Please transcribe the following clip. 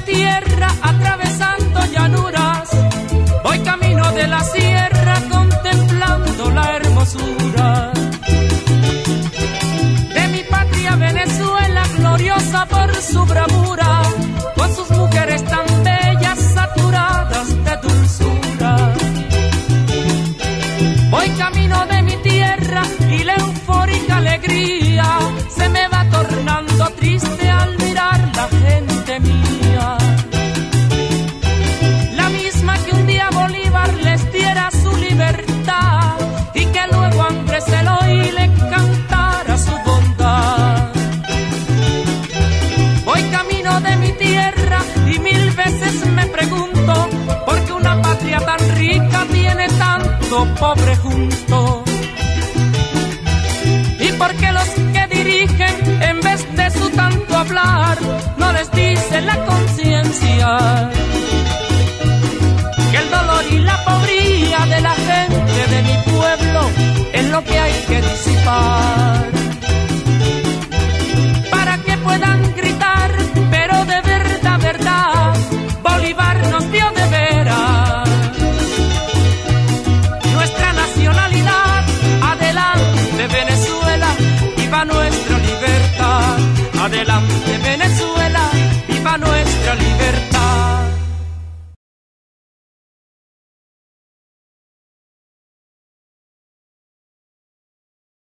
tierra atravesando llanuras. Voy camino de la sierra contemplando la hermosura de mi patria Venezuela, gloriosa por su bravura, pobre junto. Y por qué los que dirigen en vez de su tanto hablar no les dice la conciencia que el dolor y la pobría de la gente de mi pueblo es lo que hay que disipar. Adelante Venezuela.